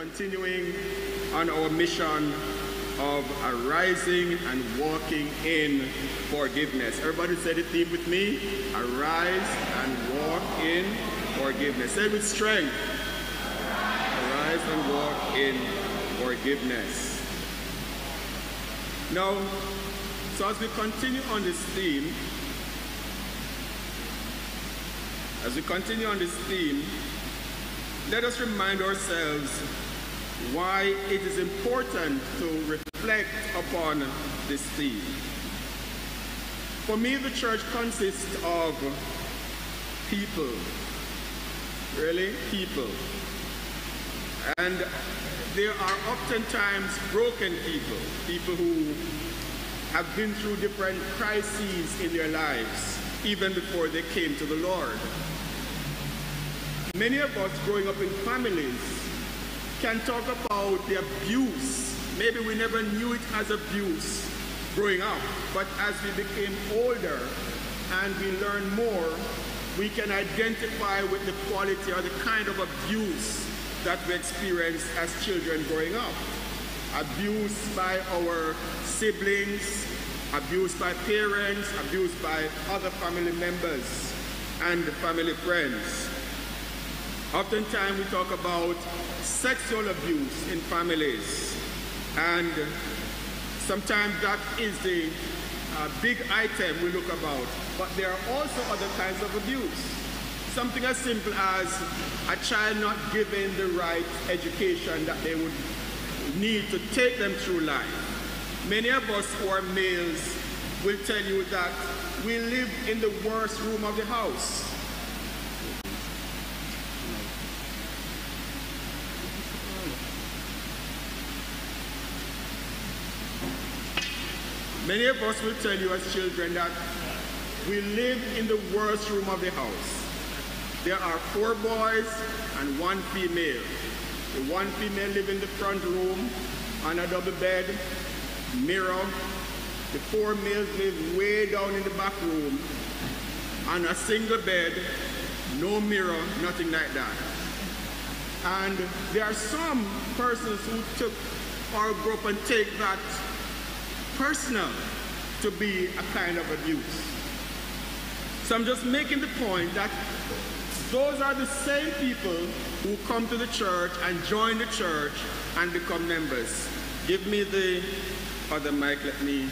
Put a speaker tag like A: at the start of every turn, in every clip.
A: continuing on our mission of arising and walking in forgiveness. Everybody say the theme with me. Arise and walk in forgiveness. Say it with strength. Arise and walk in forgiveness. Now, so as we continue on this theme, as we continue on this theme, let us remind ourselves why it is important to reflect upon this theme. For me, the church consists of people, really, people. And there are oftentimes broken people, people who have been through different crises in their lives, even before they came to the Lord. Many of us growing up in families can talk about the abuse. Maybe we never knew it as abuse growing up, but as we became older and we learn more, we can identify with the quality or the kind of abuse that we experienced as children growing up. Abuse by our siblings, abuse by parents, abuse by other family members and family friends. Oftentimes we talk about sexual abuse in families, and sometimes that is the uh, big item we look about. But there are also other kinds of abuse. Something as simple as a child not given the right education that they would need to take them through life. Many of us who are males will tell you that we live in the worst room of the house. Many of us will tell you as children that we live in the worst room of the house. There are four boys and one female. The one female live in the front room on a double bed, mirror. The four males live way down in the back room on a single bed, no mirror, nothing like that. And there are some persons who took or grew up and take that personal to be a kind of abuse. So I'm just making the point that those are the same people who come to the church and join the church and become members. Give me the other mic. Let me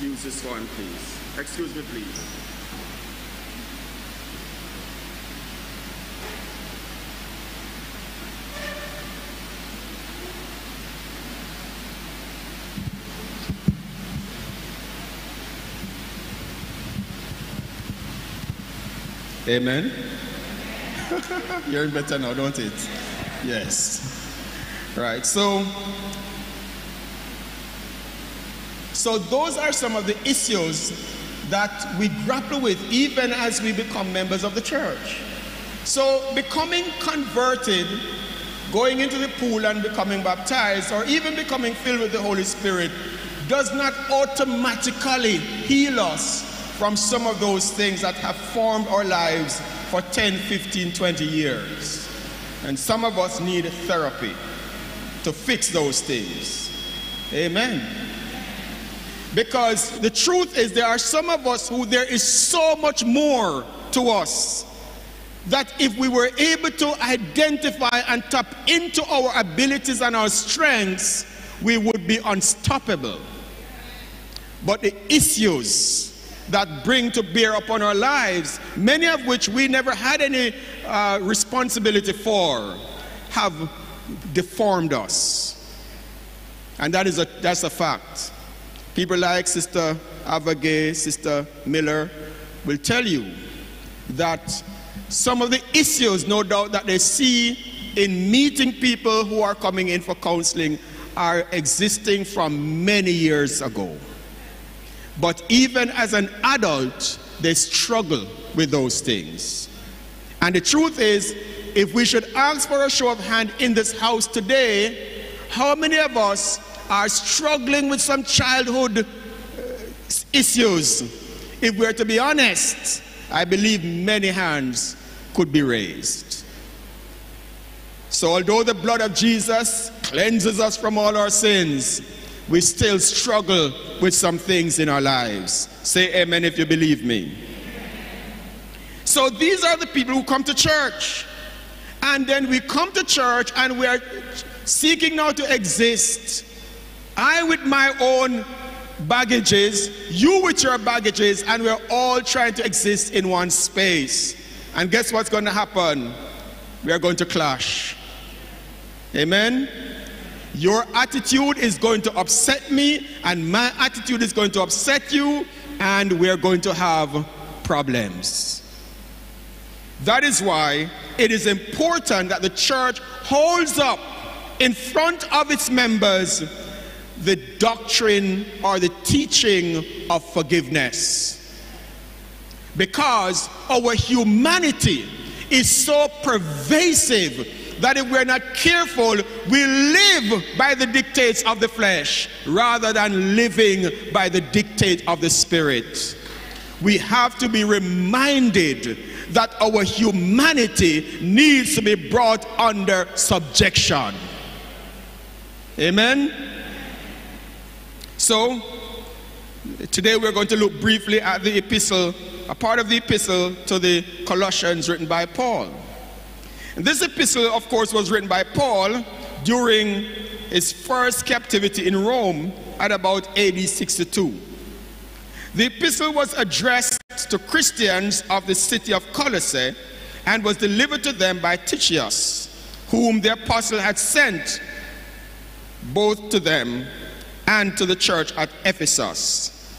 A: use this one, please. Excuse me, please. Amen. You're better now, don't it? Yes. Right. So so those are some of the issues that we grapple with even as we become members of the church. So becoming converted, going into the pool and becoming baptized or even becoming filled with the Holy Spirit does not automatically heal us from some of those things that have formed our lives for 10, 15, 20 years. And some of us need therapy to fix those things. Amen. Because the truth is, there are some of us who there is so much more to us that if we were able to identify and tap into our abilities and our strengths, we would be unstoppable. But the issues that bring to bear upon our lives, many of which we never had any uh, responsibility for, have deformed us. And that is a, that's a fact. People like Sister Avagay, Sister Miller will tell you that some of the issues, no doubt, that they see in meeting people who are coming in for counseling are existing from many years ago. But even as an adult, they struggle with those things. And the truth is, if we should ask for a show of hand in this house today, how many of us are struggling with some childhood uh, issues? If we're to be honest, I believe many hands could be raised. So, although the blood of Jesus cleanses us from all our sins, we still struggle with some things in our lives. Say amen if you believe me. So, these are the people who come to church. And then we come to church and we are seeking now to exist. I with my own baggages, you with your baggages, and we're all trying to exist in one space. And guess what's going to happen? We are going to clash. Amen? Your attitude is going to upset me, and my attitude is going to upset you, and we're going to have problems. That is why it is important that the church holds up in front of its members the doctrine or the teaching of forgiveness. Because our humanity is so pervasive that if we're not careful, we live by the dictates of the flesh rather than living by the dictate of the spirit. We have to be reminded that our humanity needs to be brought under subjection. Amen. So, today we're going to look briefly at the epistle, a part of the epistle to the Colossians written by Paul. This epistle, of course, was written by Paul during his first captivity in Rome at about AD 62. The epistle was addressed to Christians of the city of Colossae and was delivered to them by Tychicus, whom the apostle had sent both to them and to the church at Ephesus.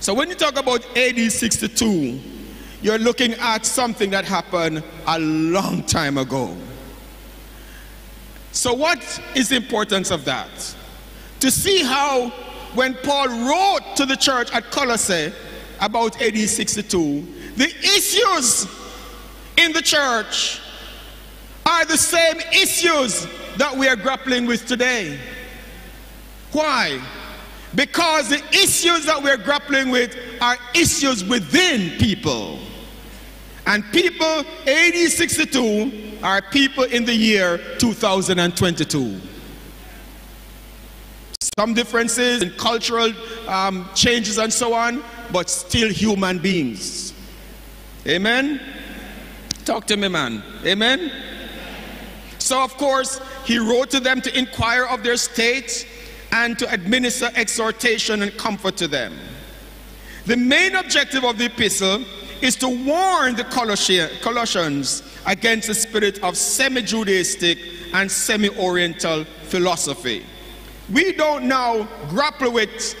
A: So when you talk about AD 62, you're looking at something that happened a long time ago. So, what is the importance of that? To see how, when Paul wrote to the church at Colossae about AD 62, the issues in the church are the same issues that we are grappling with today. Why? Because the issues that we're grappling with are issues within people. And people, AD 62, are people in the year 2022. Some differences in cultural um, changes and so on, but still human beings. Amen? Talk to me, man. Amen? So, of course, he wrote to them to inquire of their state and to administer exhortation and comfort to them. The main objective of the epistle is to warn the Colossians against the spirit of semi Judaistic and semi Oriental philosophy. We don't now grapple with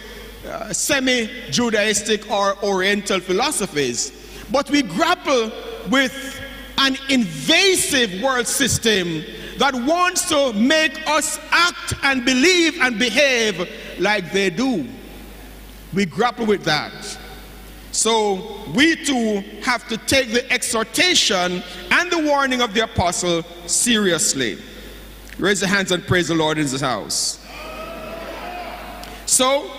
A: uh, semi Judaistic or Oriental philosophies, but we grapple with an invasive world system that wants to make us act and believe and behave like they do. We grapple with that. So we too have to take the exhortation and the warning of the apostle seriously. Raise your hands and praise the Lord in this house. So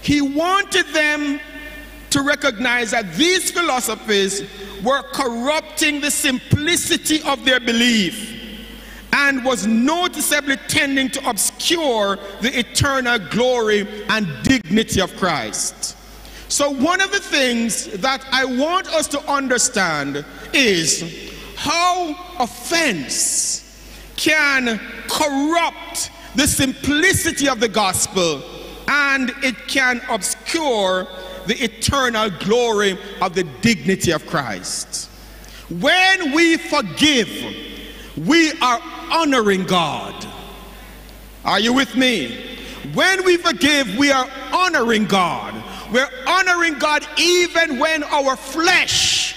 A: he wanted them to recognize that these philosophies were corrupting the simplicity of their belief and was noticeably tending to obscure the eternal glory and dignity of Christ. So, one of the things that I want us to understand is how offense can corrupt the simplicity of the gospel and it can obscure the eternal glory of the dignity of Christ. When we forgive, we are honoring God. Are you with me? When we forgive, we are honoring God. We're honoring God even when our flesh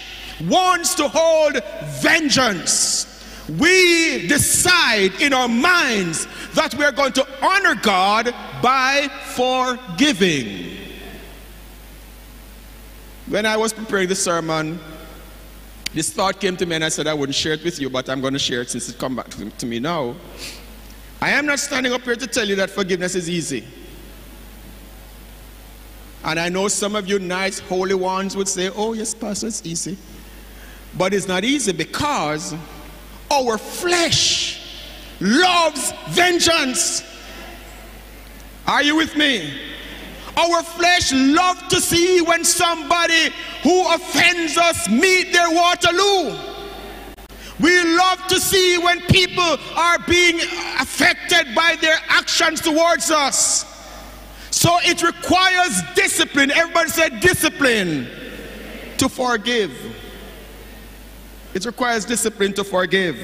A: wants to hold vengeance. We decide in our minds that we're going to honor God by forgiving. When I was preparing the sermon, this thought came to me and I said I wouldn't share it with you, but I'm going to share it since it's come back to me now. I am not standing up here to tell you that forgiveness is easy. And I know some of you nice, holy ones would say, oh, yes, Pastor, it's easy. But it's not easy because our flesh loves vengeance. Are you with me? Our flesh loves to see when somebody who offends us meet their Waterloo. We love to see when people are being affected by their actions towards us. So it requires discipline. Everybody said discipline to forgive. It requires discipline to forgive.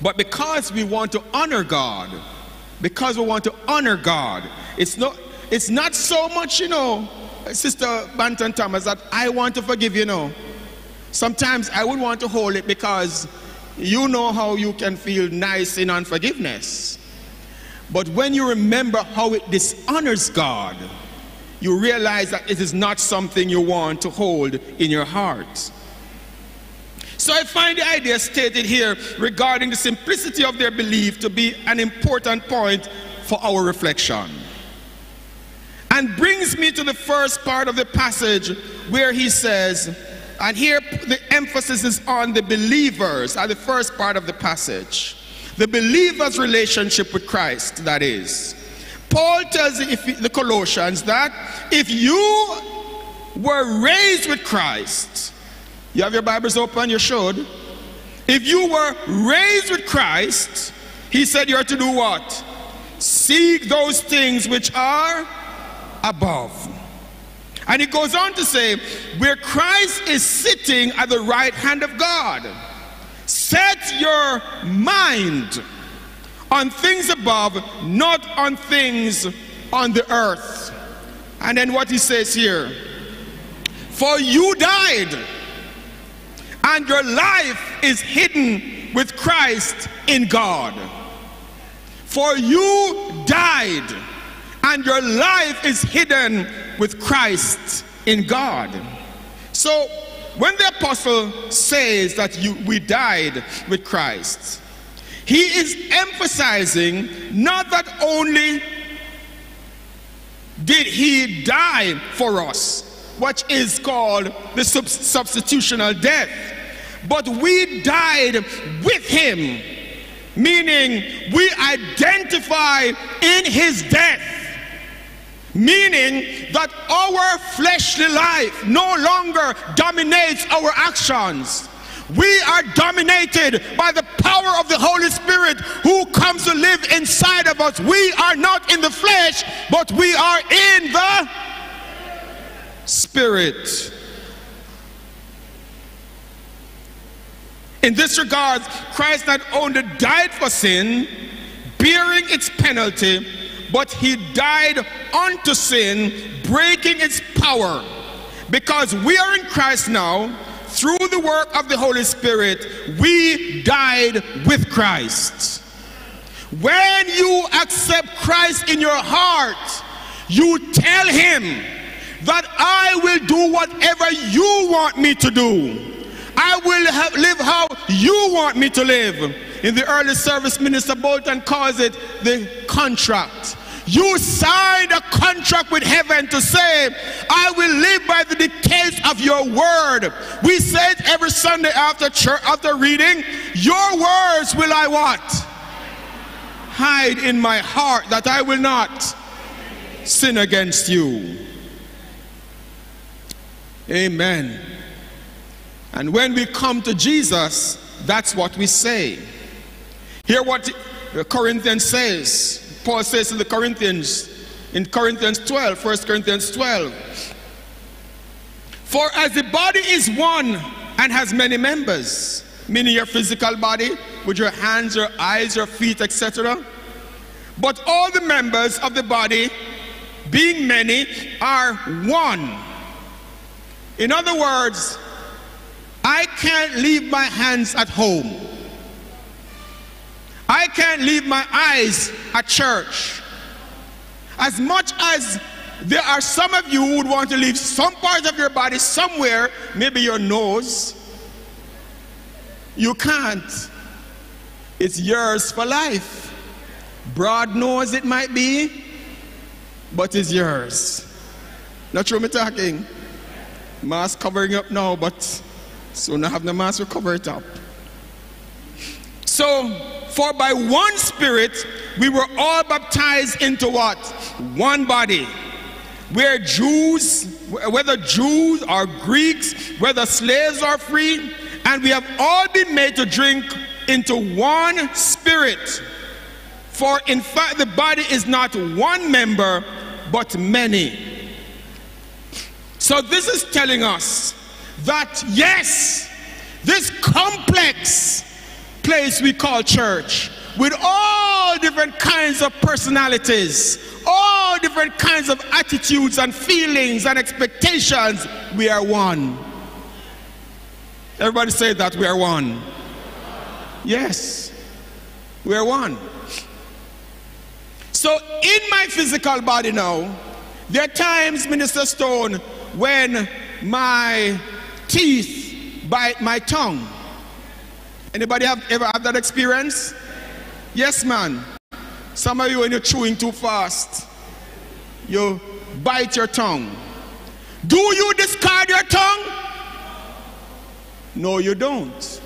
A: But because we want to honor God, because we want to honor God, it's not it's not so much, you know, Sister Banton Thomas, that I want to forgive, you know. Sometimes I would want to hold it because you know how you can feel nice in unforgiveness. But when you remember how it dishonors God, you realize that it is not something you want to hold in your heart. So I find the idea stated here regarding the simplicity of their belief to be an important point for our reflection. And brings me to the first part of the passage where he says, and here the emphasis is on the believers at the first part of the passage. The believer's relationship with Christ, that is. Paul tells the Colossians that if you were raised with Christ, you have your Bibles open, you should. If you were raised with Christ, he said you are to do what? Seek those things which are above. And he goes on to say, where Christ is sitting at the right hand of God, set your mind on things above, not on things on the earth. And then what he says here, for you died, and your life is hidden with Christ in God. For you died and your life is hidden with Christ in God. So when the apostle says that you, we died with Christ, he is emphasizing not that only did he die for us, what is called the substitutional death, but we died with him, meaning we identify in his death Meaning that our fleshly life no longer dominates our actions. We are dominated by the power of the Holy Spirit who comes to live inside of us. We are not in the flesh, but we are in the Spirit. In this regard, Christ not only died for sin, bearing its penalty, but he died unto sin, breaking its power. Because we are in Christ now, through the work of the Holy Spirit, we died with Christ. When you accept Christ in your heart, you tell him that I will do whatever you want me to do. I will have, live how you want me to live. In the early service, Minister Bolton calls it the contract. You signed a contract with heaven to say, I will live by the dictates of your word. We said every Sunday after church, after reading, your words will I what? Hide in my heart that I will not sin against you. Amen. And when we come to Jesus, that's what we say. Hear what the Corinthians says. Paul says in the Corinthians in Corinthians 12, 1 Corinthians 12. For as the body is one and has many members, meaning your physical body with your hands, your eyes, your feet, etc. But all the members of the body, being many, are one. In other words, I can't leave my hands at home. I can't leave my eyes at church. As much as there are some of you who would want to leave some part of your body somewhere, maybe your nose, you can't. It's yours for life. Broad nose it might be, but it's yours. Not true me talking. Mask covering up now, but soon I have the mask to cover it up. So, for by one Spirit we were all baptized into what? One body. Where Jews, whether Jews or Greeks, whether slaves or free, and we have all been made to drink into one spirit. For in fact, the body is not one member, but many. So, this is telling us that yes, this complex place we call church, with all different kinds of personalities, all different kinds of attitudes and feelings and expectations, we are one. Everybody say that we are one. Yes, we are one. So, in my physical body now, there are times, Minister Stone, when my teeth bite my tongue. Anybody have ever have that experience? Yes, man. Some of you, when you're chewing too fast, you bite your tongue. Do you discard your tongue? No, you don't.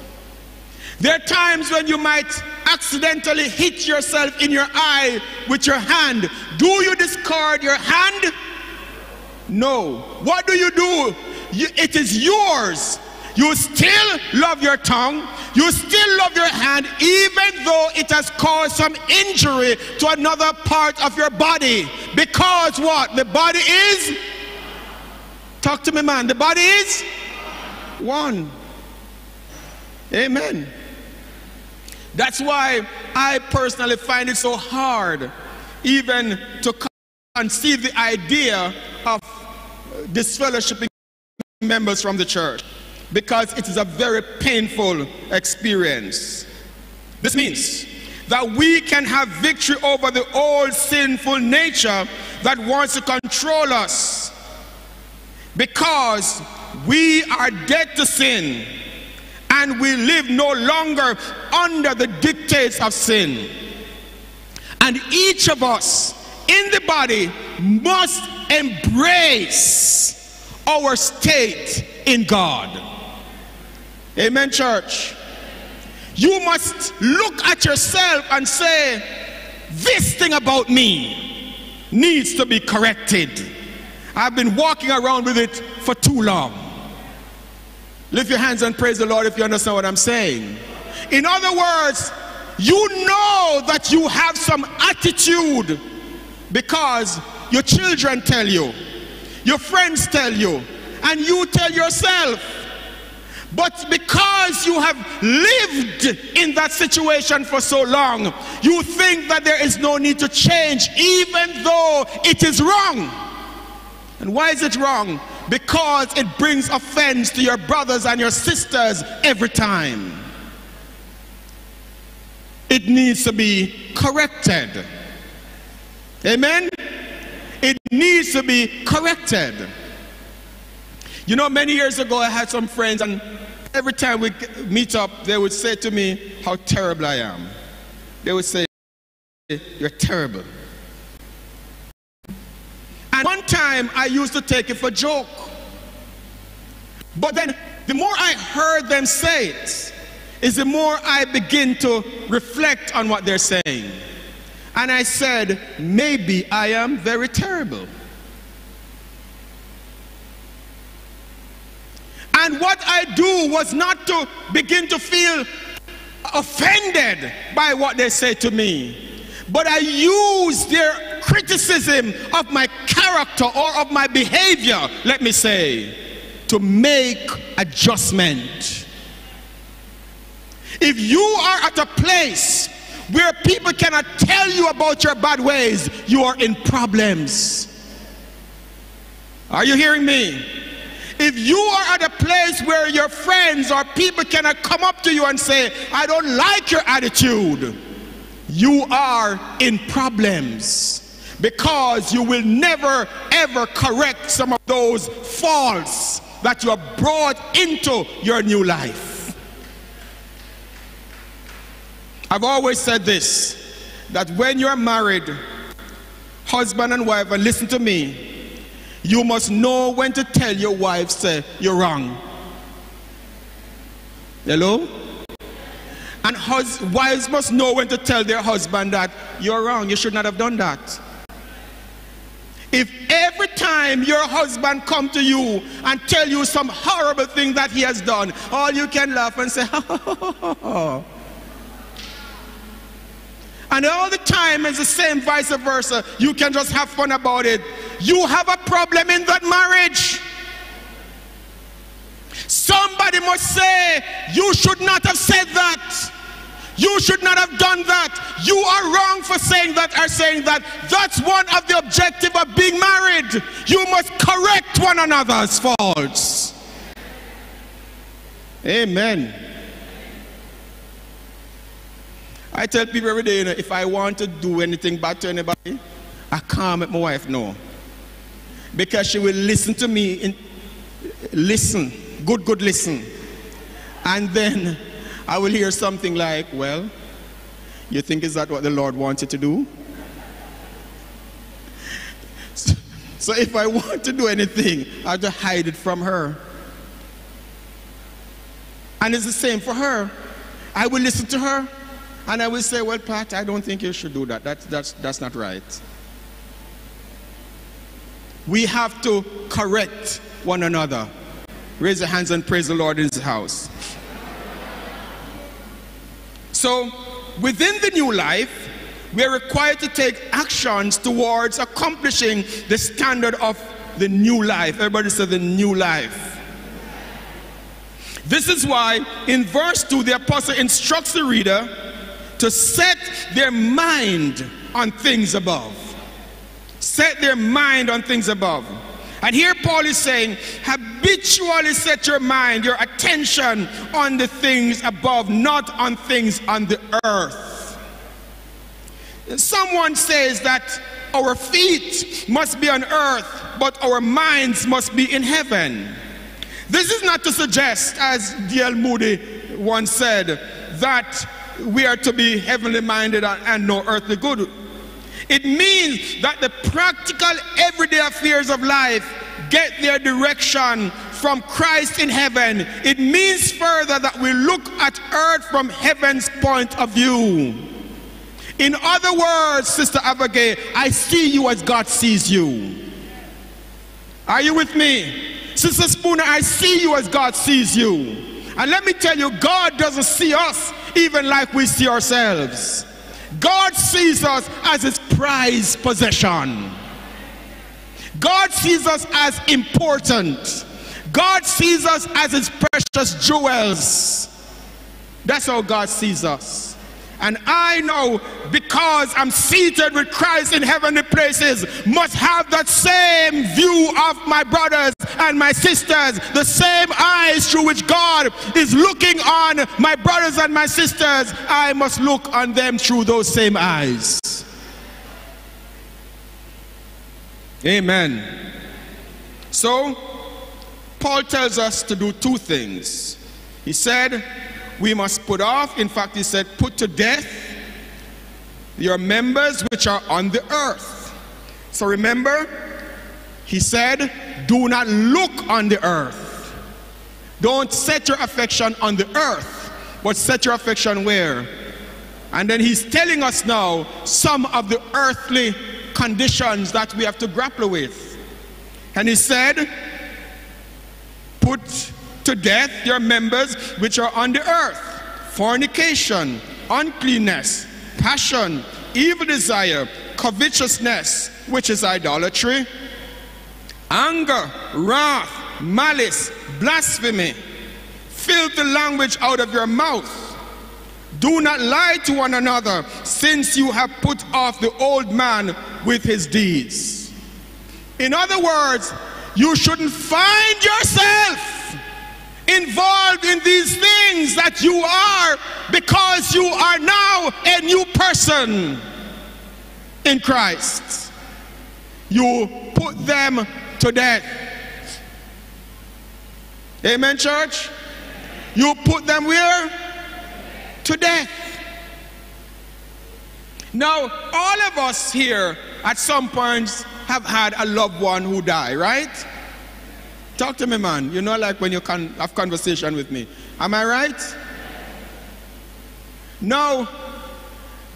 A: There are times when you might accidentally hit yourself in your eye with your hand. Do you discard your hand? No. What do you do? You, it is yours. You still love your tongue. You still love your hand, even though it has caused some injury to another part of your body. Because what? The body is. Talk to me, man. The body is one. Amen. That's why I personally find it so hard even to conceive the idea of disfellowshipping members from the church because it is a very painful experience. This means that we can have victory over the old sinful nature that wants to control us because we are dead to sin and we live no longer under the dictates of sin. And each of us in the body must embrace our state in God. Amen, church. You must look at yourself and say, This thing about me needs to be corrected. I've been walking around with it for too long. Lift your hands and praise the Lord if you understand what I'm saying. In other words, you know that you have some attitude because your children tell you, your friends tell you, and you tell yourself. But because you have lived in that situation for so long, you think that there is no need to change, even though it is wrong. And why is it wrong? because it brings offense to your brothers and your sisters every time. It needs to be corrected. Amen? It needs to be corrected. You know, many years ago, I had some friends, and every time we meet up, they would say to me how terrible I am. They would say, You're terrible. And one time I used to take it for joke. But then the more I heard them say it, is the more I begin to reflect on what they're saying. And I said, maybe I am very terrible. And what I do was not to begin to feel offended by what they say to me, but I use their criticism of my character or of my behavior, let me say, to make adjustment. If you are at a place where people cannot tell you about your bad ways, you are in problems. Are you hearing me? If you are at a place where your friends or people cannot come up to you and say, I don't like your attitude, you are in problems because you will never ever correct some of those faults that you have brought into your new life. I've always said this that when you're married, husband and wife, and listen to me, you must know when to tell your wife, say, you're wrong. Hello? And hus- wives must know when to tell their husband that you're wrong, you should not have done that. If every time your husband come to you and tell you some horrible thing that he has done, all you can laugh and say, and all the time is the same vice versa, you can just have fun about it. You have a problem in that marriage. Somebody must say, you should not have said that. You should not have done that. You are wrong for saying that or saying that. That's one of the objective of being married. You must correct one another's faults. Amen. I tell people every day, you know, if I want to do anything bad to anybody, I can't make my wife know. Because she will listen to me, in, listen, good, good listen. And then I will hear something like, Well, you think is that what the Lord wanted to do? So, so if I want to do anything, I to hide it from her. And it's the same for her. I will listen to her and I will say, Well, Pat, I don't think you should do that. That's, that's, that's not right. We have to correct one another. Raise your hands and praise the Lord in his house. So, within the new life, we are required to take actions towards accomplishing the standard of the new life. Everybody say the new life. This is why in verse 2, the apostle instructs the reader to set their mind on things above. Set their mind on things above. And here Paul is saying, habitually set your mind, your attention on the things above, not on things on the earth. Someone says that our feet must be on earth, but our minds must be in heaven. This is not to suggest, as D.L. Moody once said, that we are to be heavenly minded and no earthly good. It means that the practical everyday affairs of life get their direction from Christ in heaven. It means further that we look at earth from heaven's point of view. In other words, Sister Abigail, I see you as God sees you. Are you with me? Sister Spooner, I see you as God sees you. And let me tell you, God doesn't see us even like we see ourselves. God sees us as his prized possession. God sees us as important. God sees us as his precious jewels. That's how God sees us. And I know because I'm seated with Christ in heavenly places, must have that same view of my brothers and my sisters, the same eyes through which God is looking on my brothers and my sisters. I must look on them through those same eyes. Amen. So, Paul tells us to do two things. He said, we must put off, in fact, he said, put to death your members which are on the earth. So remember, he said, do not look on the earth. Don't set your affection on the earth, but set your affection where? And then he's telling us now some of the earthly conditions that we have to grapple with. And he said, put to death your members which are on the earth fornication, uncleanness, passion, evil desire, covetousness, which is idolatry, anger, wrath, malice, blasphemy. Filthy language out of your mouth. Do not lie to one another, since you have put off the old man with his deeds. In other words, you shouldn't find yourself involved in these things that you are because you are now a new person in Christ. You put them to death. Amen, church? You put them where? To death. Now, all of us here at some points have had a loved one who died, right? Talk to me, man. You know, like when you can have conversation with me. Am I right? No.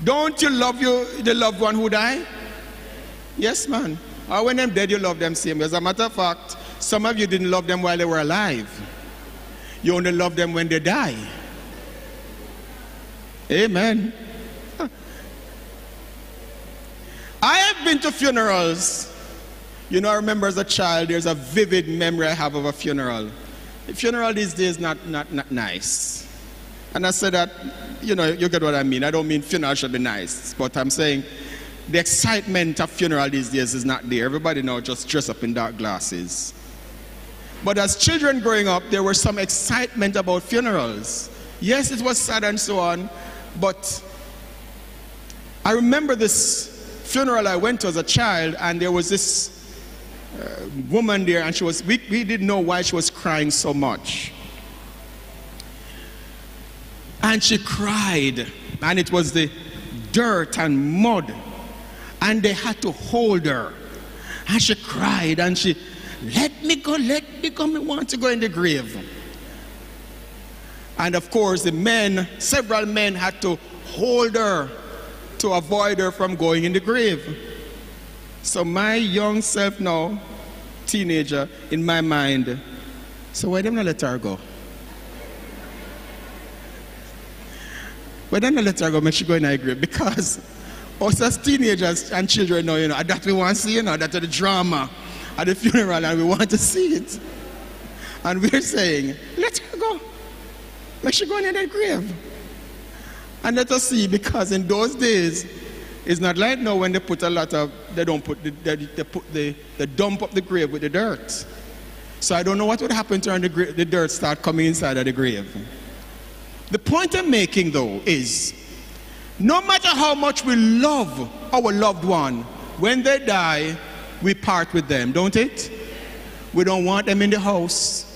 A: don't you love you, the loved one who died? Yes, man. Or when them dead, you love them same. As a matter of fact, some of you didn't love them while they were alive. You only love them when they die. Amen. I have been to funerals. You know, I remember as a child, there's a vivid memory I have of a funeral. A funeral these days not, not, not nice. And I said that, you know, you get what I mean. I don't mean funeral should be nice, but I'm saying the excitement of funeral these days is not there. Everybody now just dress up in dark glasses. But as children growing up, there was some excitement about funerals. Yes, it was sad and so on, but I remember this funeral I went to as a child, and there was this uh, woman there, and she was, we, we didn't know why she was crying so much. And she cried, and it was the dirt and mud, and they had to hold her. And she cried, and she, let me go, let me go, I want to go in the grave. And of course, the men, several men had to hold her to avoid her from going in the grave. So my young self now, teenager, in my mind, so why didn't I let her go? Why didn't I let her go make she go in the grave? Because us as teenagers and children now, you know, that we want to see, you know, that the drama at the funeral and we want to see it. And we're saying, let her go. Make she go in the grave. And let us see, because in those days, it's not like now when they put a lot of, they don't put, the, they, they, put the, they dump up the grave with the dirt. So I don't know what would happen to the, the dirt start coming inside of the grave. The point I'm making though is, no matter how much we love our loved one, when they die, we part with them, don't it? We don't want them in the house.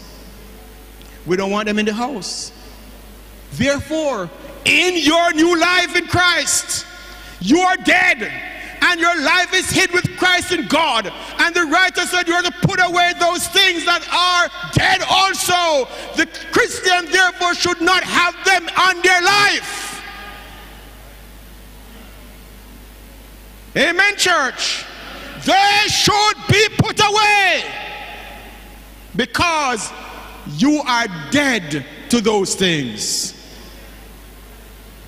A: We don't want them in the house. Therefore, in your new life in Christ, you are dead and your life is hid with Christ in God. And the writer said you are to put away those things that are dead also. The Christian therefore should not have them on their life. Amen, church. They should be put away because you are dead to those things.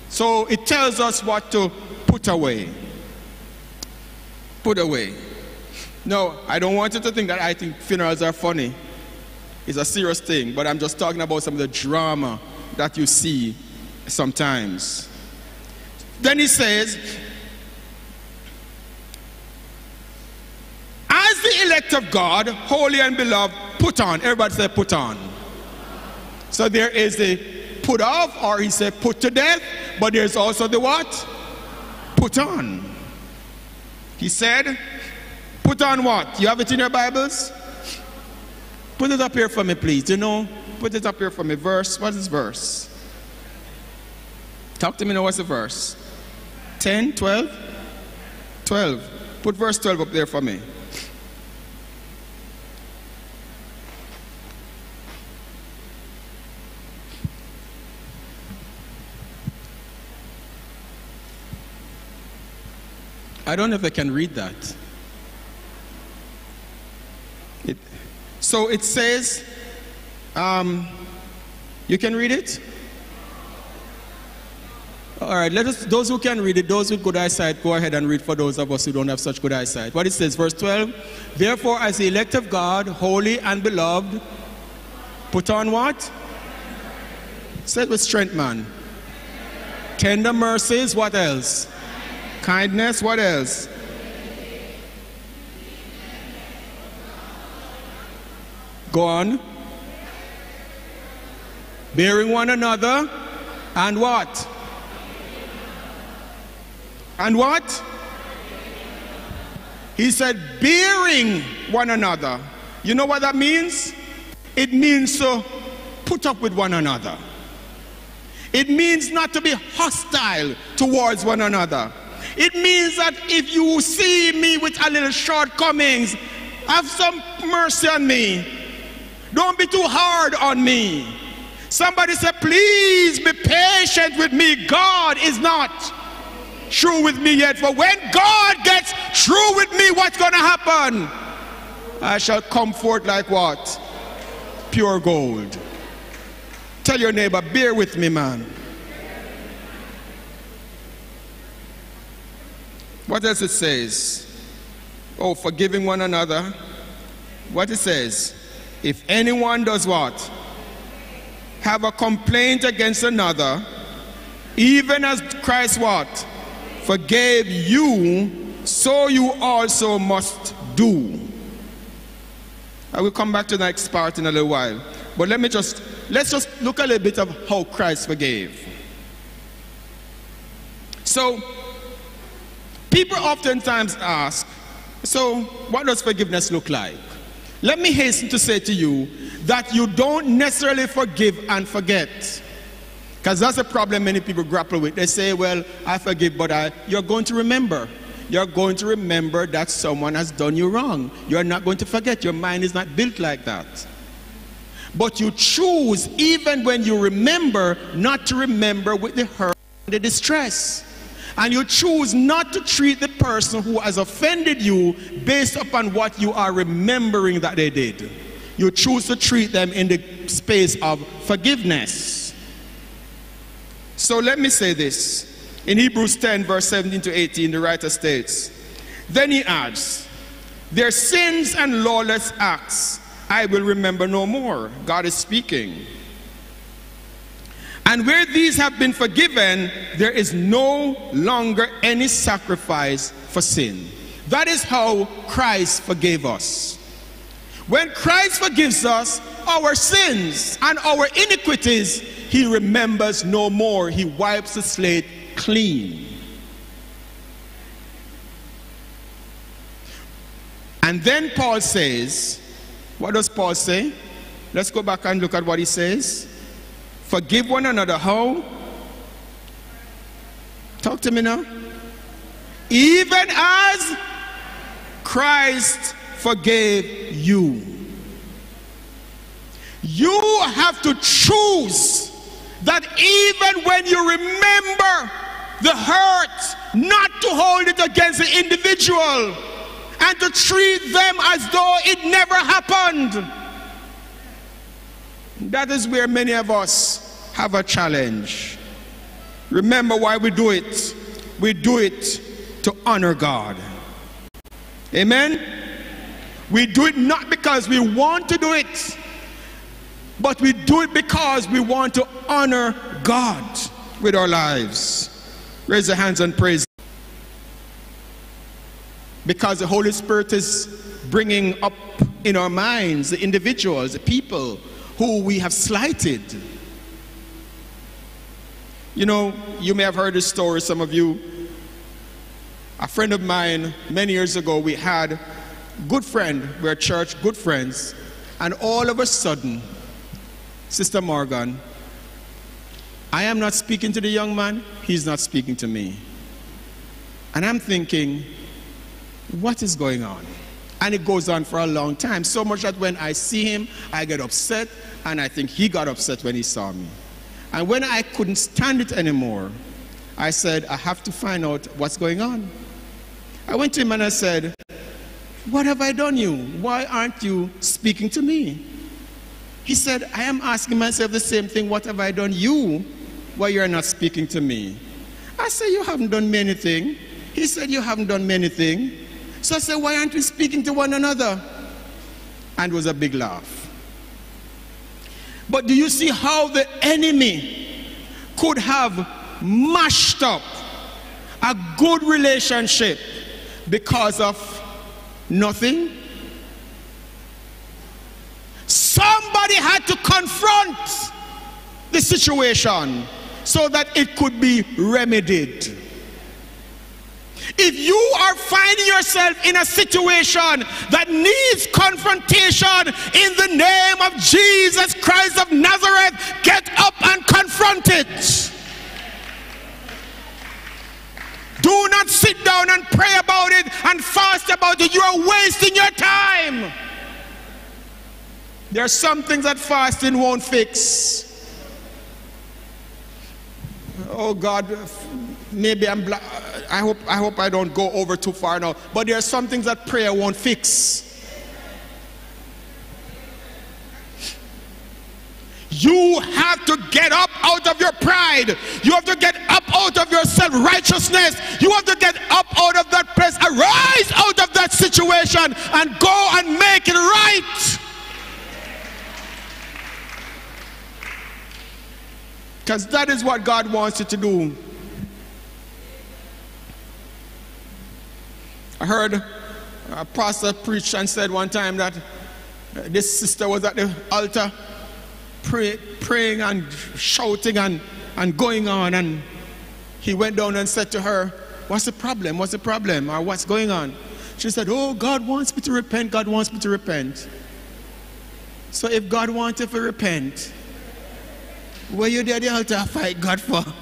A: So it tells us what to put away. Put away. No, I don't want you to think that I think funerals are funny. It's a serious thing, but I'm just talking about some of the drama that you see sometimes. Then he says, As the elect of God, holy and beloved, put on. Everybody say, put on. So there is the put off, or he said put to death, but there's also the what? Put on. He said, put on what? You have it in your Bibles? Put it up here for me, please. You know, put it up here for me. Verse, what is verse? Talk to me now, what's the verse? 10, 12? 12. Put verse 12 up there for me. I don't know if I can read that. It, so it says, um, you can read it? All right, let us, those who can read it, those with good eyesight, go ahead and read for those of us who don't have such good eyesight. What it says, verse 12, therefore as the elect of God, holy and beloved, put on what? Say it with strength, man. Tender mercies, what else? Kindness, what else? Go on. Bearing one another. And what? And what? He said, bearing one another. You know what that means? It means to put up with one another. It means not to be hostile towards one another. It means that if you see me with a little shortcomings, have some mercy on me. Don't be too hard on me. Somebody said, please be patient with me. God is not true with me yet. For when God gets true with me, what's going to happen? I shall come forth like what? Pure gold. Tell your neighbor, bear with me, man. What else it says? Oh, forgiving one another. What it says? If anyone does what? Have a complaint against another, even as Christ what? Forgave you, so you also must do. I will come back to the next part in a little while. But let me just, let's just look a little bit of how Christ forgave. So, people oftentimes ask, so what does forgiveness look like? Let me hasten to say to you that you don't necessarily forgive and forget. Because that's a problem many people grapple with. They say, well, I forgive, but I, you're going to remember you're going to remember that someone has done you wrong. You're not going to forget. Your mind is not built like that. But you choose, even when you remember, not to remember with the hurt and the distress. And you choose not to treat the person who has offended you based upon what you are remembering that they did. You choose to treat them in the space of forgiveness. So let me say this. In Hebrews 10, verse 17 to 18, the writer states, Then he adds, Their sins and lawless acts I will remember no more. God is speaking. And where these have been forgiven, there is no longer any sacrifice for sin. That is how Christ forgave us. When Christ forgives us our sins and our iniquities, he remembers no more. He wipes the slate clean. And then Paul says, what does Paul say? Let's go back and look at what he says. Forgive one another. How? Talk to me now. Even as Christ forgave you. You have to choose that even when you remember the hurt, not to hold it against the individual and to treat them as though it never happened. That is where many of us have a challenge. Remember why we do it. We do it to honor God. Amen? We do it not because we want to do it, but we do it because we want to honor God with our lives. Raise your hands and praise. Because the Holy Spirit is bringing up in our minds the individuals, the people who we have slighted. You know, you may have heard this story, some of you. A friend of mine, many years ago, we had good friend, we're church, good friends, and all of a sudden, Sister Morgan, I am not speaking to the young man, he's not speaking to me. And I'm thinking, what is going on? And it goes on for a long time, so much that when I see him, I get upset, and I think he got upset when he saw me. And when I couldn't stand it anymore, I said, I have to find out what's going on. I went to him and I said, What have I done you? Why aren't you speaking to me? He said, I am asking myself the same thing. What have I done you? Why you're not speaking to me? I said, You haven't done me anything. He said, You haven't done me anything. So I said, Why aren't we speaking to one another? And was a big laugh. But do you see how the enemy could have mashed up a good relationship because of nothing? Somebody had to confront the situation so that it could be remedied. If you are finding yourself in a situation that needs confrontation in the name of Jesus Christ of Nazareth, get up and confront it. Do not sit down and pray about it and fast about it. You are wasting your time. There are some things that fasting won't fix. oh God, maybe I'm, I hope, I hope I don't go over too far now. But there are some things that prayer won't fix. You have to get up out of your pride. You have to get up out of your self righteousness. You have to get up out of that place. Arise out of that situation and go and make it right. Because that is what God wants you to do. I heard a pastor preach and said one time that this sister was at the altar pray, praying and shouting and, and going on. And he went down and said to her, What's the problem? What's the problem? Or what's going on? She said, Oh, God wants me to repent. God wants me to repent. So if God wants you to repent, what you there at the altar fight God for?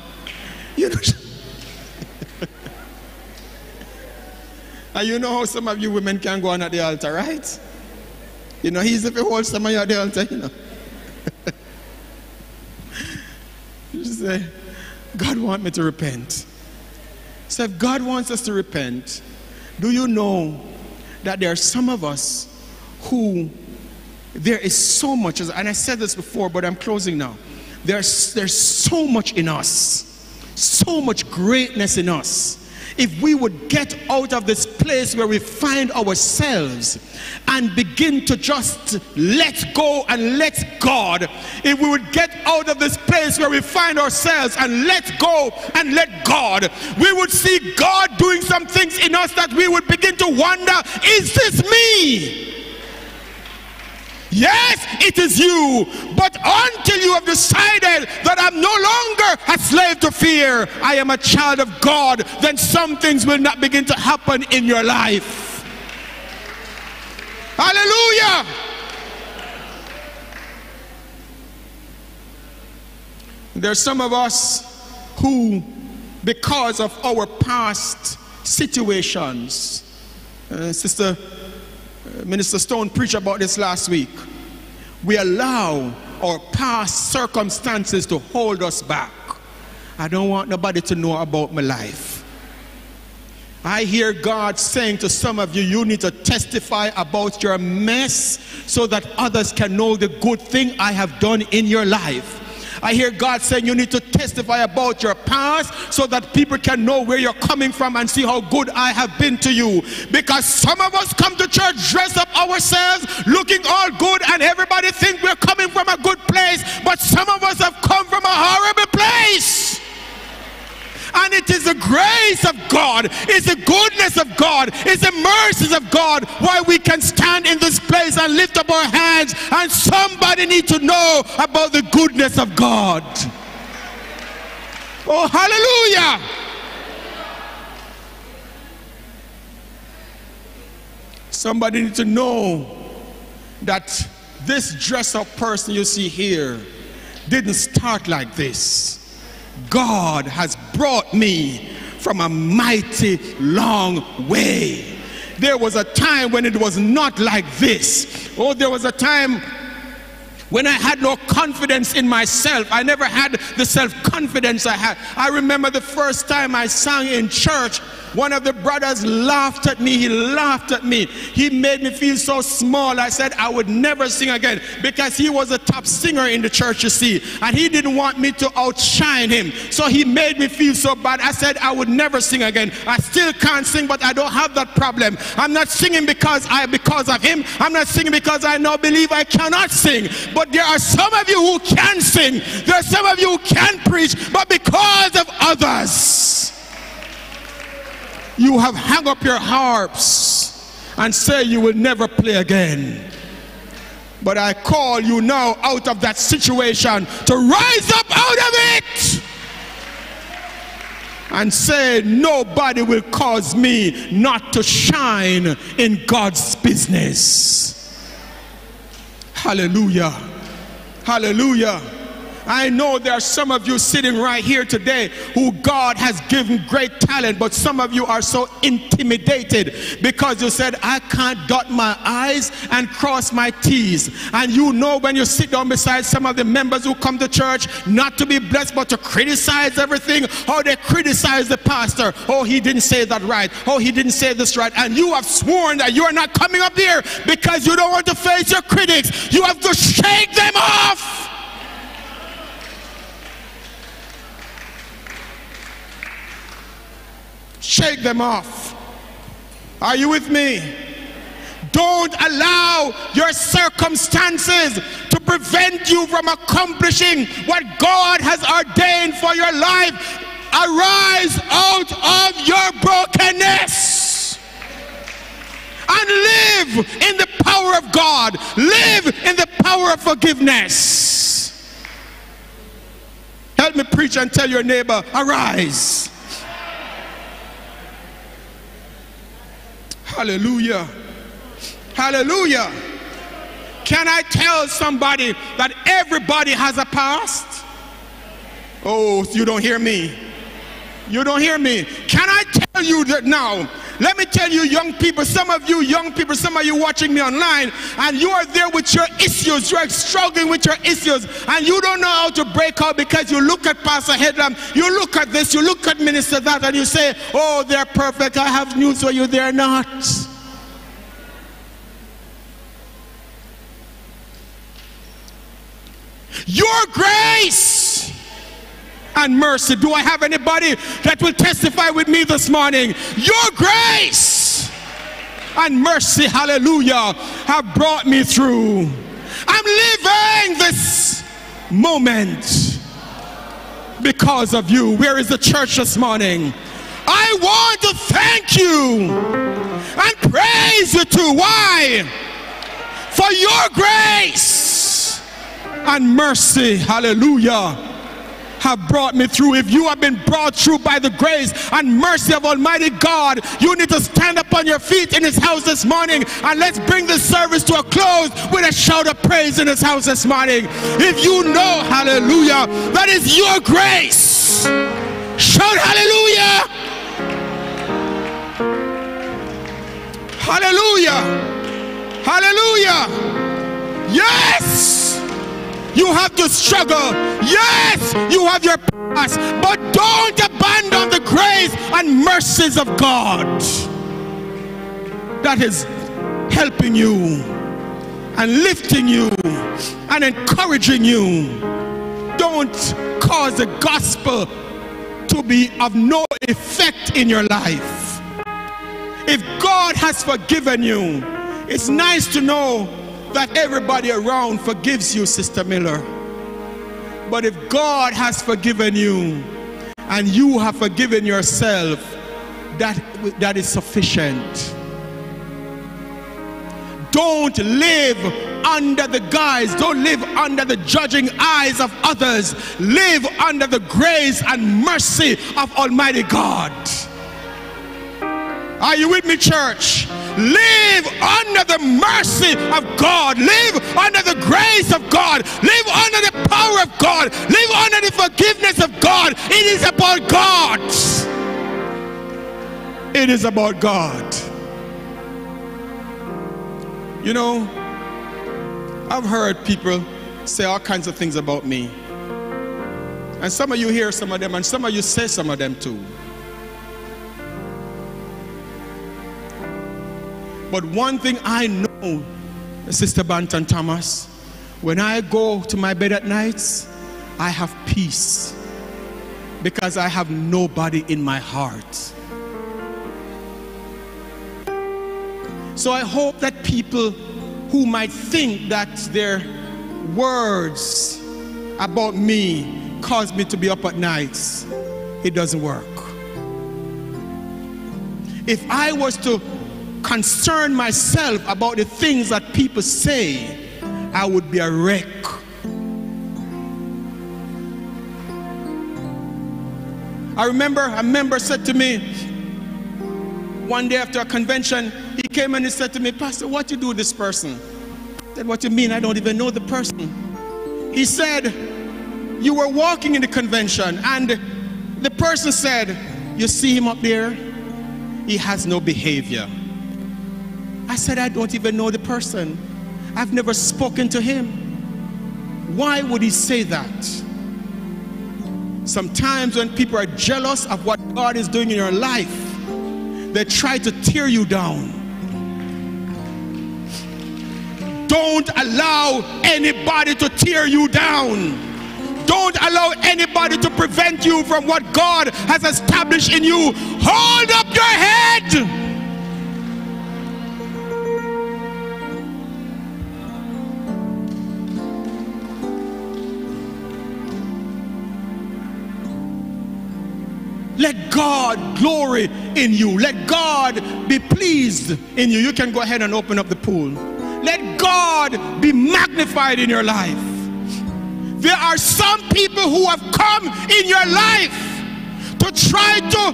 A: You know. And you know how some of you women can go on at the altar, right? You know, he's if you hold some of you at the altar, you know. you say, God want me to repent. So if God wants us to repent, do you know that there are some of us who there is so much, and I said this before, but I'm closing now. There's, there's so much in us, so much greatness in us if we would get out of this place where we find ourselves and begin to just let go and let God, if we would get out of this place where we find ourselves and let go and let God, we would see God doing some things in us that we would begin to wonder, is this me? Yes, it is you. But until you have decided that I'm no longer a slave to fear, I am a child of God, then some things will not begin to happen in your life. Hallelujah. There's some of us who, because of our past situations, uh, Sister Minister Stone preached about this last week. We allow our past circumstances to hold us back. I don't want nobody to know about my life. I hear God saying to some of you, you need to testify about your mess so that others can know the good thing I have done in your life. I hear God saying you need to testify about your past so that people can know where you're coming from and see how good I have been to you. Because some of us come to church, dress up ourselves, looking all good, and everybody think we're coming from a good place. But some of us have come from a horrible place. And it is the grace of God, it's the goodness of God, it's the mercies of God why we can stand in this place and lift up our hands. And somebody need to know about the goodness of God. Oh, hallelujah. Somebody need to know that this dress up person you see here didn't start like this. God has brought me from a mighty long way. There was a time when it was not like this. Oh, there was a time when I had no confidence in myself. I never had the self confidence I had. I remember the first time I sang in church one of the brothers laughed at me. He laughed at me. He made me feel so small. I said I would never sing again because he was a top singer in the church, you see. And he didn't want me to outshine him. So he made me feel so bad. I said I would never sing again. I still can't sing, but I don't have that problem. I'm not singing because I because of him. I'm not singing because I now believe I cannot sing. But there are some of you who can sing. There are some of you who can preach, but because of others you have hung up your harps and say you will never play again. But I call you now out of that situation to rise up out of it and say, Nobody will cause me not to shine in God's business. Hallelujah. Hallelujah. I know there are some of you sitting right here today who God has given great talent, but some of you are so intimidated because you said, I can't dot my I's and cross my T's. And you know when you sit down beside some of the members who come to church not to be blessed but to criticize everything, or they criticize the pastor. Oh, he didn't say that right. Oh, he didn't say this right. And you have sworn that you are not coming up here because you don't want to face your critics. You have to shake them off. Shake them off. Are you with me? Don't allow your circumstances to prevent you from accomplishing what God has ordained for your life. Arise out of your brokenness and live in the power of God. Live in the power of forgiveness. Help me preach and tell your neighbor, arise. Hallelujah. Hallelujah. Can I tell somebody that everybody has a past? Oh, you don't hear me. You don't hear me. Can I tell you that now? Let me tell you, young people, some of you young people, some of you watching me online, and you are there with your issues. You're struggling with your issues, and you don't know how to break out because you look at Pastor Headlam, you look at this, you look at Minister that, and you say, Oh, they're perfect. I have news for you, they're not. Your grace and mercy. Do I have anybody that will testify with me this morning? Your grace and mercy, hallelujah, have brought me through. I'm living this moment because of you. Where is the church this morning? I want to thank you and praise you too. Why? For your grace and mercy, hallelujah have brought me through. If you have been brought through by the grace and mercy of Almighty God, you need to stand up on your feet in His house this morning and let's bring this service to a close with a shout of praise in His house this morning. If you know, hallelujah, that is your grace, shout hallelujah. Hallelujah. Hallelujah. Yes. You have to struggle. Yes, you have your past, but don't abandon the grace and mercies of God that is helping you and lifting you and encouraging you. Don't cause the gospel to be of no effect in your life. If God has forgiven you, it's nice to know that everybody around forgives you, Sister Miller. But if God has forgiven you and you have forgiven yourself, that, that is sufficient. Don't live under the guise, don't live under the judging eyes of others. Live under the grace and mercy of Almighty God. Are you with me, church? Live under the mercy of God. Live under the grace of God. Live under the power of God. Live under the forgiveness of God. It is about God. It is about God. You know, I've heard people say all kinds of things about me. And some of you hear some of them, and some of you say some of them too. But one thing I know, Sister Banton Thomas, when I go to my bed at nights, I have peace because I have nobody in my heart. So I hope that people who might think that their words about me cause me to be up at nights, it doesn't work. If I was to concern myself about the things that people say, I would be a wreck. I remember a member said to me one day after a convention, he came and he said to me, Pastor, what you do with this person? I said, What you mean? I don't even know the person. He said, you were walking in the convention and the person said, You see him up there? He has no behavior. I said, I don't even know the person. I've never spoken to him. Why would he say that? Sometimes when people are jealous of what God is doing in your life, they try to tear you down. Don't allow anybody to tear you down. Don't allow anybody to prevent you from what God has established in you. Hold up your head. God glory in you. Let God be pleased in you. You can go ahead and open up the pool. Let God be magnified in your life. There are some people who have come in your life to try to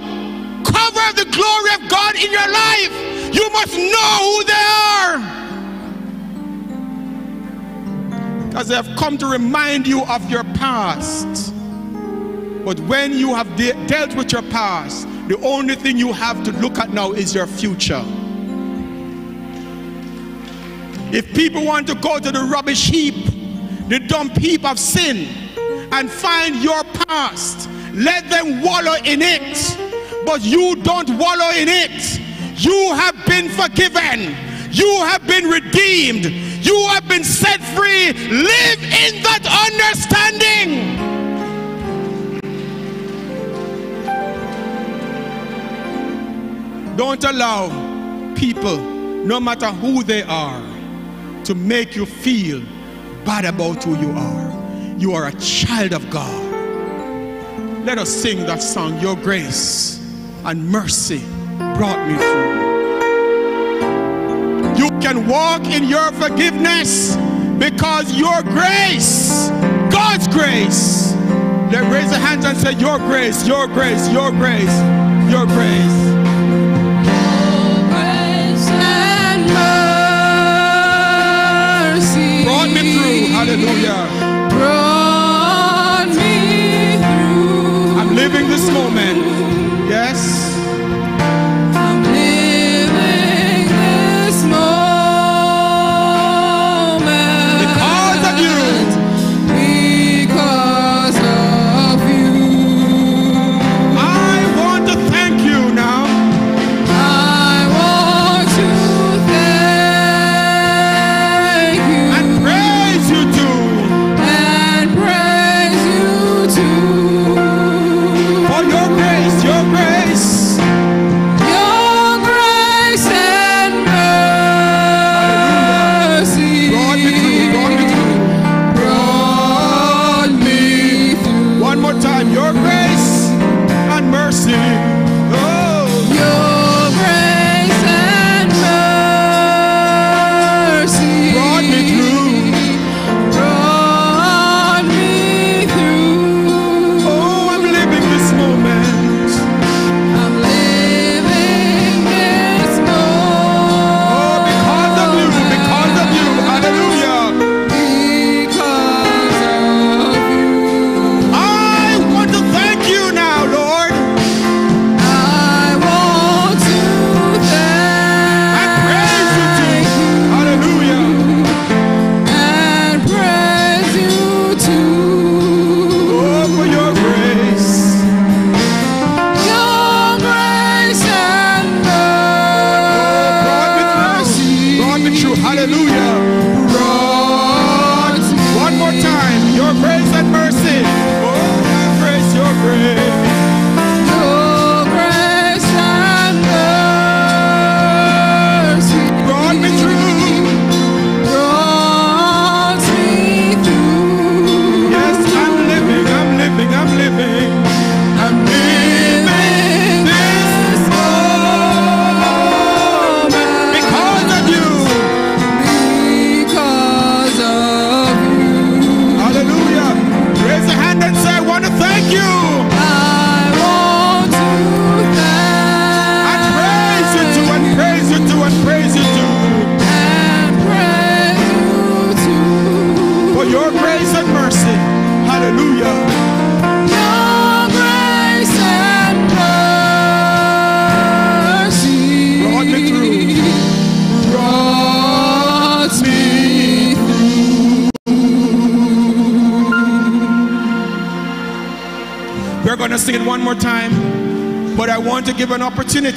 A: cover the glory of God in your life. You must know who they are. Because they have come to remind you of your past. But when you have de dealt with your past, the only thing you have to look at now is your future. If people want to go to the rubbish heap, the dump heap of sin, and find your past, let them wallow in it. But you don't wallow in it. You have been forgiven. You have been redeemed. You have been set free. Live in that understanding. Don't allow people, no matter who they are, to make you feel bad about who you are. You are a child of God. Let us sing that song, Your Grace and Mercy brought me through. You can walk in your forgiveness because your grace, God's grace. Let raise a hands and say, Your grace, your grace, your grace, your grace. Hallelujah.
B: Brought me through.
A: I'm living this moment. Yes.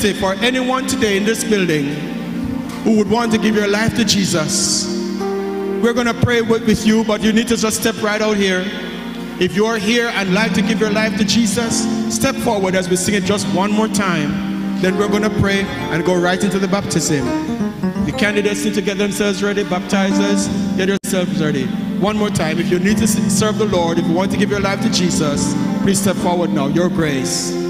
A: Opportunity for anyone today in this building who would want to give your life to Jesus. We're going to pray with, you, but you need to just step right out here. If you're here and like to give your life to Jesus, step forward as we sing it just one more time. Then we're going to pray and go right into the baptism. The candidates need to get themselves ready, baptizers, get yourselves ready. One more time, if you need to serve the Lord, if you want to give your life to Jesus, please step forward now. Your grace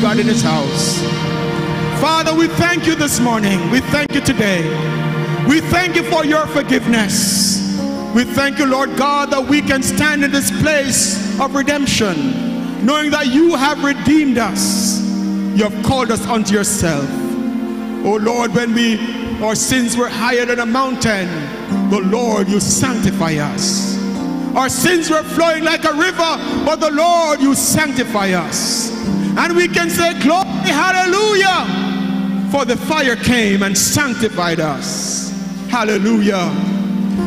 A: God in His house. Father, we thank you this morning. We thank you today. We thank you for your forgiveness. We thank you, Lord God, that we can stand in this place of redemption, knowing that you have redeemed us. You have called us unto yourself. Oh Lord, when we our sins were higher than a mountain, the Lord, you sanctify us. Our sins were flowing like a river, but the Lord, you sanctify us. And we can say, Glory, hallelujah, for the fire came and sanctified us. Hallelujah.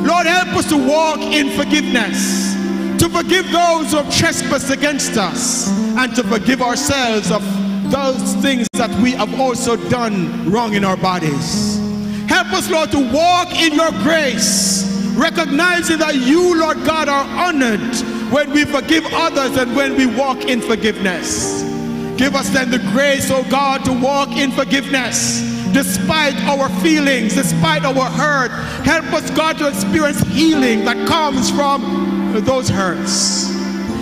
A: Lord, help us to walk in forgiveness, to forgive those who have trespassed against us, and to forgive ourselves of those things that we have also done wrong in our bodies. Help us, Lord, to walk in your grace, recognizing that you, Lord God, are honored when we forgive others and when we walk in forgiveness. Give us then the grace, oh God, to walk in forgiveness despite our feelings, despite our hurt. Help us, God, to experience healing that comes from those hurts.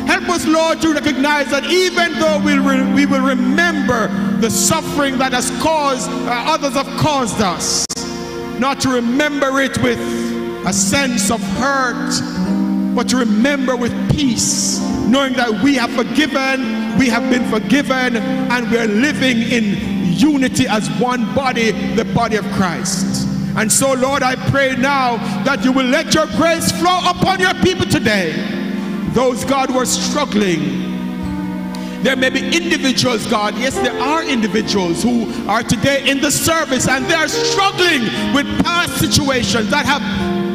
A: Help us, Lord, to recognize that even though we, re- we will remember the suffering that has caused, uh, others have caused us, not to remember it with a sense of hurt, but to remember with peace, knowing that we have forgiven, we have been forgiven, and we're living in unity as one body, the body of Christ. And so, Lord, I pray now that you will let your grace flow upon your people today. Those, God, who are struggling, there may be individuals, God. Yes, there are individuals who are today in the service and they are struggling with past situations that have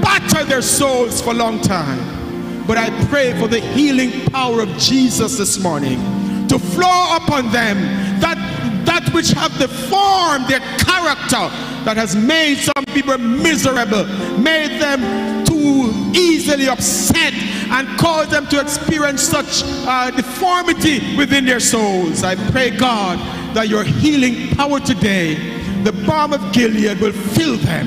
A: battered their souls for a long time. But I pray for the healing power of Jesus this morning to flow upon them that that which have deformed their character that has made some people miserable, made them too easily upset and caused them to experience such uh, deformity within their souls. I pray, God, that your healing power today, the balm of Gilead, will fill them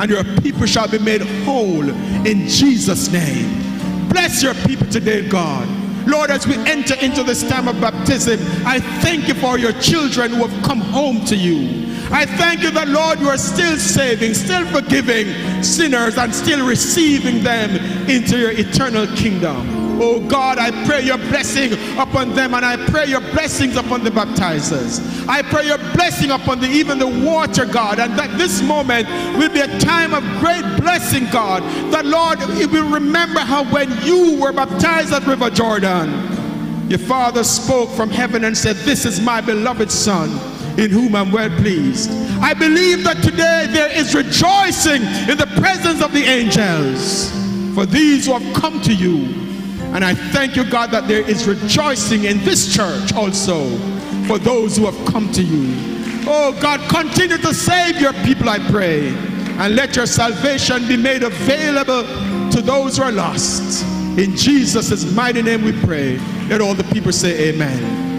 A: and your people shall be made whole in Jesus' name. Bless your people today, God. Lord, as we enter into this time of baptism, I thank you for your children who have come home to you. I thank you that, Lord, you are still saving, still forgiving sinners, and still receiving them into your eternal kingdom. Oh God, I pray your blessing upon them, and I pray your blessings upon the baptizers. I pray your blessing upon the, even the water, God, and that this moment will be a time of great blessing, God. That, Lord, will remember how when you were baptized at River Jordan, your Father spoke from heaven and said, This is my beloved Son in whom I'm well pleased. I believe that today there is rejoicing in the presence of the angels for these who have come to you. And I thank you, God, that there is rejoicing in this church also for those who have come to you. Oh, God, continue to save your people, I pray. And let your salvation be made available to those who are lost. In Jesus' mighty name we pray. Let all the people say amen.